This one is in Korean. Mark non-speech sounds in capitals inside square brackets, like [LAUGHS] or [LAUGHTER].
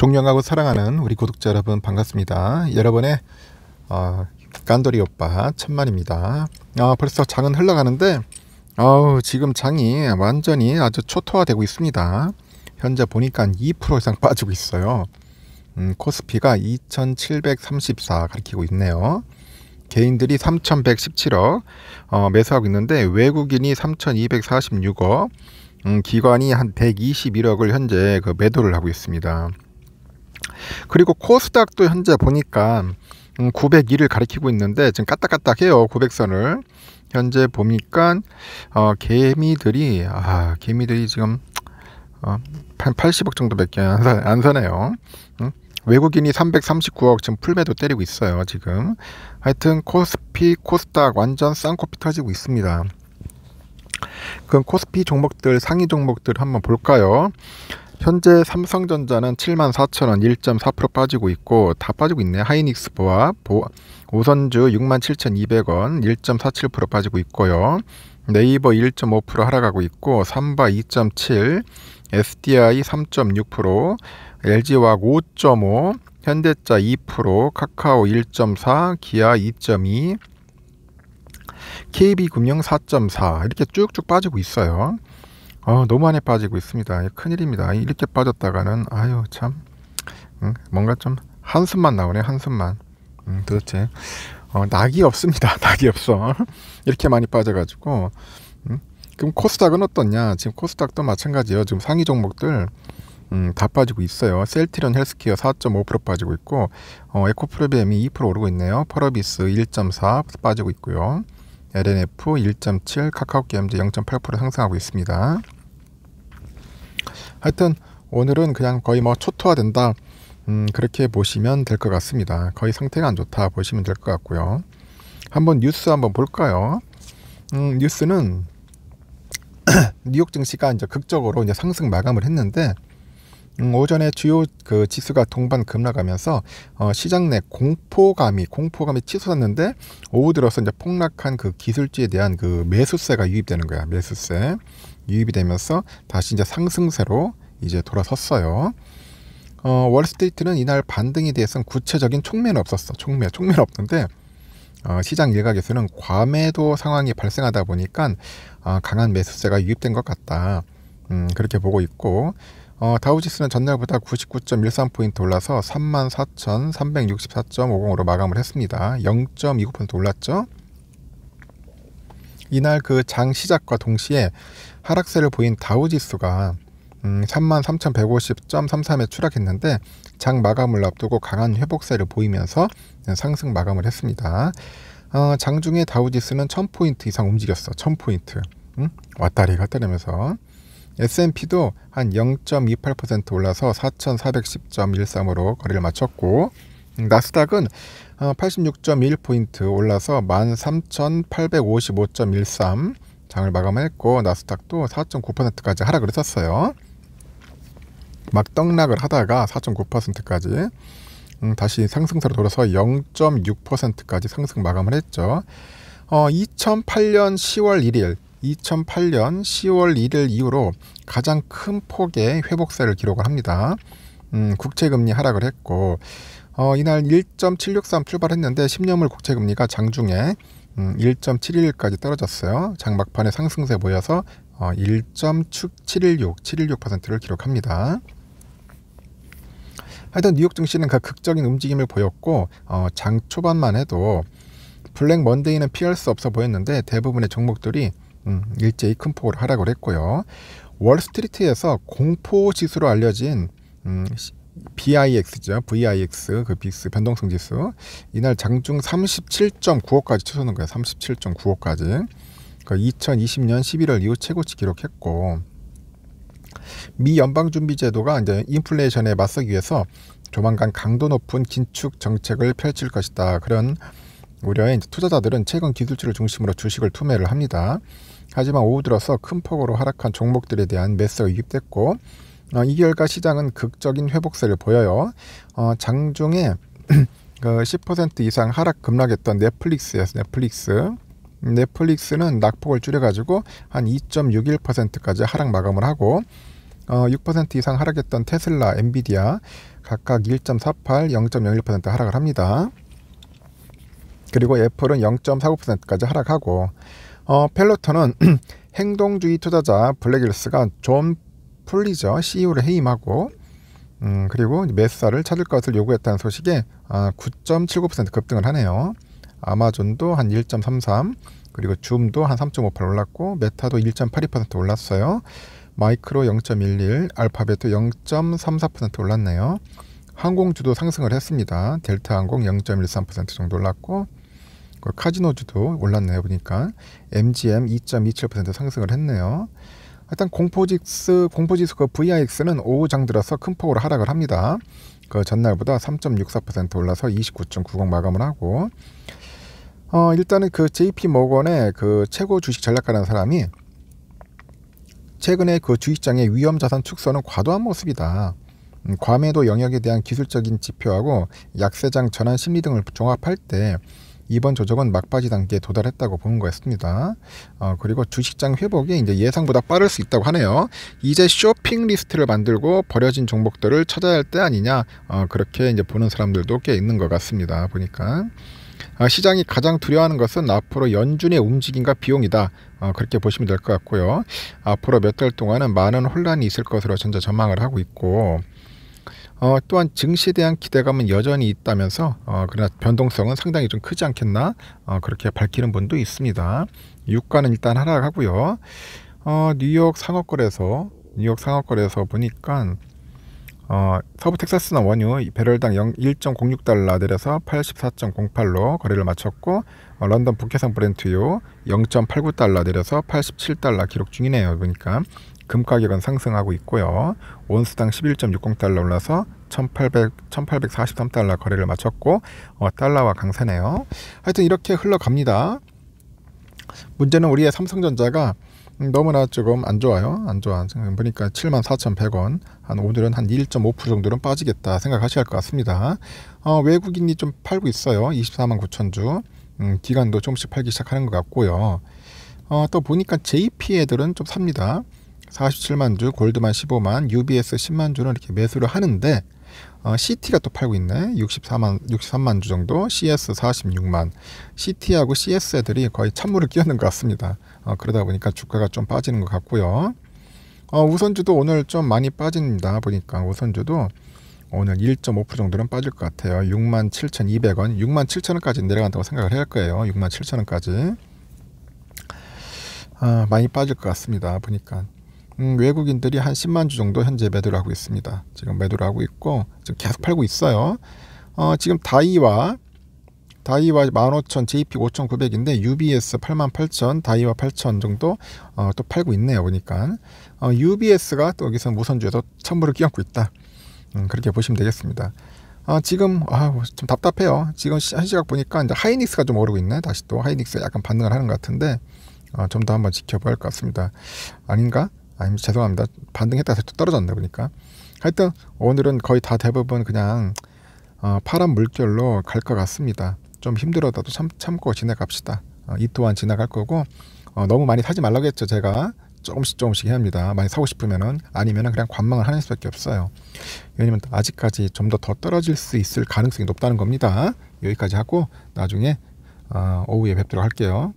존경하고 사랑하는 우리 구독자 여러분 반갑습니다. 여러분의 어, 깐돌이 오빠 천만입니다. 어, 벌써 장은 흘러가는데 어, 지금 장이 완전히 아주 초토화되고 있습니다. 현재 보니까 2% 이상 빠지고 있어요. 음, 코스피가 2734 가리키고 있네요. 개인들이 3117억 어, 매수하고 있는데 외국인이 3246억 음, 기관이 한 121억을 현재 그 매도를 하고 있습니다. 그리고 코스닥도 현재 보니까 음, 901을 가리키고 있는데 지금 까딱까딱해요 900선을 현재 보니까 어, 개미들이 아 개미들이 지금 어, 80억 정도 밖에 안, 사, 안 사네요. 응? 외국인이 339억 지금 풀매도 때리고 있어요 지금. 하여튼 코스피 코스닥 완전 쌍코피 터지고 있습니다. 그럼 코스피 종목들 상위 종목들 한번 볼까요? 현재 삼성전자는 74,000원 1.4% 빠지고 있고 다 빠지고 있네. 하이닉스 보아 오선주 67,200원 1.47% 빠지고 있고요. 네이버 1.5% 하락하고 있고 삼바 2.7 SDI 3.6% LG화학 5.5 현대차 2% 카카오 1.4 기아 2.2 KB금융 4.4 이렇게 쭉쭉 빠지고 있어요. 어, 너무 많이 빠지고 있습니다. 큰일입니다. 이렇게 빠졌다가는 아유 참 음, 뭔가 좀 한숨만 나오네 한숨만. 음, 도대체 어, 낙이 없습니다. [LAUGHS] 낙이 없어. 이렇게 많이 빠져가지고 음? 그럼 코스닥은 어떻냐? 지금 코스닥도 마찬가지예요. 지금 상위 종목들 음, 다 빠지고 있어요. 셀트리온 헬스케어 4.5% 빠지고 있고 어, 에코프로비엠이 2% 오르고 있네요. 펄어비스 1.4 빠지고 있고요. LNF 1.7, 카카오 게임즈 0.8% 상승하고 있습니다. 하여튼 오늘은 그냥 거의 뭐 초토화된다. 음, 그렇게 보시면 될 것 같습니다. 거의 상태가 안 좋다 보시면 될 것 같고요. 한번 뉴스 한번 볼까요? 음, 뉴스는 [CLEARS THROAT] 뉴욕 증시가 이제 극적으로 이제 상승 마감을 했는데 음, 오전에 주요 그 지수가 동반 급락하면서 어, 시장 내 공포감이 공포감이 치솟았는데 오후 들어서 이제 폭락한 그 기술주에 대한 그 매수세가 유입되는 거야 매수세 유입이 되면서 다시 이제 상승세로 이제 돌아섰어요. 어, 월스트리트는 이날 반등에 대해서는 구체적인 촉매는 없었어. 촉매, 촉매는 없는데 어, 시장 일각에서는 과매도 상황이 발생하다 보니까 어, 강한 매수세가 유입된 것 같다. 음, 그렇게 보고 있고 어, 다우지수는 전날보다 99.13포인트 올라서 34,364.50으로 마감을 했습니다. 0.29% 올랐죠. 이날 그 장 시작과 동시에 하락세를 보인 다우지수가 음, 33,150.33에 추락했는데 장 마감을 앞두고 강한 회복세를 보이면서 상승 마감을 했습니다. 어, 장중에 다우지수는 1000포인트 이상 움직였어. 1000포인트. 응? 왔다리 갔다리면서 S&P도 한 0.28% 올라서 4,410.13으로 거래를 마쳤고 나스닥은 86.1포인트 어, 올라서 13,855.13 장을 마감했고 나스닥도 4.9%까지 하락을 했었어요. 막 떡락을 하다가 4.9%까지 음, 다시 상승세로 돌아서 0.6%까지 상승 마감을 했죠. 어, 2008년 10월 1일 2008년 10월 1일 이후로 가장 큰 폭의 회복세를 기록을 합니다. 음, 국채금리 하락을 했고 어, 이날 1.763 출발했는데 10년물 국채금리가 장중에 음, 1.71까지 떨어졌어요. 장막판에 상승세 보여서 어, 1.716, 716%를 기록합니다. 하여튼 뉴욕 증시는 그 극적인 움직임을 보였고 어, 장 초반만 해도 블랙 먼데이는 피할 수 없어 보였는데 대부분의 종목들이 음, 일제히 큰 폭으로 하락을 했고요. 월스트리트에서 공포 지수로 알려진 음, VIX죠. VIX 그 VIX 변동성 지수 이날 장중 37.95까지 치솟는 거예요. 37.95까지. 그 2020년 11월 이후 최고치 기록했고 미 연방준비제도가 이제 인플레이션에 맞서기 위해서 조만간 강도 높은 긴축 정책을 펼칠 것이다. 그런 우려에 투자자들은 최근 기술주를 중심으로 주식을 투매를 합니다. 하지만 오후 들어서 큰 폭으로 하락한 종목들에 대한 매수가 유입됐고 어, 이 결과 시장은 극적인 회복세를 보여요. 어, 장중에 [CLEARS THROAT] 그 10% 이상 하락 급락했던 넷플릭스에서 넷플릭스 넷플릭스는 낙폭을 줄여가지고 한 2.61%까지 하락 마감을 하고 어, 6% 이상 하락했던 테슬라, 엔비디아 각각 1.48, 0.01% 하락을 합니다. 그리고 애플은 0.49%까지 하락하고 어, 펠로톤은 [CLEARS THROAT] 행동주의 투자자 블랙웰스가 존 폴리 저 CEO를 해임하고 음, 그리고 매수사를 찾을 것을 요구했다는 소식에 아, 9.79% 급등을 하네요. 아마존도 한 1.33, 그리고 줌도 한 3.58 올랐고 메타도 1.82% 올랐어요. 마이크로 0.11, 알파벳도 0.34% 올랐네요. 항공주도 상승을 했습니다. 델타항공 0.13% 정도 올랐고 그 카지노주도 올랐네요. 보니까 MGM 2.27% 상승을 했네요. 일단 공포지수 공포지수 그 VIX는 오후 장 들어서 큰 폭으로 하락을 합니다. 그 전날보다 3.64% 올라서 29.90 마감을 하고 어 일단은 그 JP 모건의 그 최고 주식 전략가라는 사람이 최근에 그 주식장의 위험 자산 축소는 과도한 모습이다. 음, 과매도 영역에 대한 기술적인 지표하고 약세장 전환 심리 등을 종합할 때 이번 조정은 막바지 단계에 도달했다고 보는 거였습니다. 어, 그리고 주식장 회복이 이제 예상보다 빠를 수 있다고 하네요. 이제 쇼핑 리스트를 만들고 버려진 종목들을 찾아야 할 때 아니냐 어, 그렇게 이제 보는 사람들도 꽤 있는 것 같습니다. 보니까. 어, 시장이 가장 두려워하는 것은 앞으로 연준의 움직임과 비용이다. 어, 그렇게 보시면 될 것 같고요. 앞으로 몇 달 동안은 많은 혼란이 있을 것으로 전자 전망을 하고 있고 어, 또한 증시에 대한 기대감은 여전히 있다면서 어, 그러나 변동성은 상당히 좀 크지 않겠나 어, 그렇게 밝히는 분도 있습니다. 유가는 일단 하락하고요. 어, 뉴욕 상업거래소 뉴욕 상업거래소 보니까 어, 서부 텍사스나 원유 배럴당 1.06달러 내려서 84.08로 거래를 마쳤고 어, 런던 북해산 브렌트유 0.89달러 내려서 87달러 기록 중이네요. 보니까 금 가격은 상승하고 있고요. 온수당 11.60달러 올라서 1800, 1843달러 거래를 마쳤고 어, 달러와 강세네요. 하여튼 이렇게 흘러갑니다. 문제는 우리의 삼성전자가 너무나 조금 안 좋아요. 안 좋아. 지금 보니까 74,100원. 한 오늘은 한 1.5% 정도는 빠지겠다 생각하셔야 할 것 같습니다. 어, 외국인이 좀 팔고 있어요. 24만 9천 주. 음, 기간도 조금씩 팔기 시작하는 것 같고요. 어, 또 보니까 JP 애들은 좀 삽니다. 47만 주, 골드만 15만, UBS 10만 주는 이렇게 매수를 하는데 어, CT가 또 팔고 있네. 64만 63만 주 정도, CS 46만. CT하고 CS 애들이 거의 찬물을 끼얹는 것 같습니다. 어, 그러다 보니까 주가가 좀 빠지는 것 같고요. 어, 우선주도 오늘 좀 많이 빠집니다. 보니까 우선주도 오늘 1.5% 정도는 빠질 것 같아요. 6만 7,200원, 6만 7천원까지 내려간다고 생각을 해야 할 거예요. 6만 7천원까지. 아, 많이 빠질 것 같습니다. 보니까. 음, 외국인들이 한 10만 주 정도 현재 매도를 하고 있습니다. 지금 매도를 하고 있고 지금 계속 팔고 있어요. 어, 지금 다이와 다이와 15,000, JP 5,900인데 UBS 88,000, 다이와 8,000 정도 어, 또 팔고 있네요. 보니까 어, UBS가 또 여기서 무선주에서 천물을 끼얹고 있다. 음, 그렇게 보시면 되겠습니다. 아, 지금 아, 좀 답답해요. 지금 한 시각 보니까 이제 하이닉스가 좀 오르고 있네. 다시 또 하이닉스 약간 반등을 하는 것 같은데 어, 좀더 한번 지켜봐야 할 것 같습니다. 아닌가? 아니 죄송합니다. 반등했다가 또 떨어졌네 보니까. 하여튼 오늘은 거의 다 대부분 그냥 어, 파란 물결로 갈 것 같습니다. 좀 힘들어도 참, 참고 지나갑시다. 어, 이 또한 지나갈 거고 어, 너무 많이 사지 말라고 했죠 제가 조금씩 조금씩 해야 합니다. 많이 사고 싶으면은 아니면은 그냥 관망을 하는 수밖에 없어요. 왜냐면 아직까지 좀 더 더 떨어질 수 있을 가능성이 높다는 겁니다. 여기까지 하고 나중에 어, 오후에 뵙도록 할게요.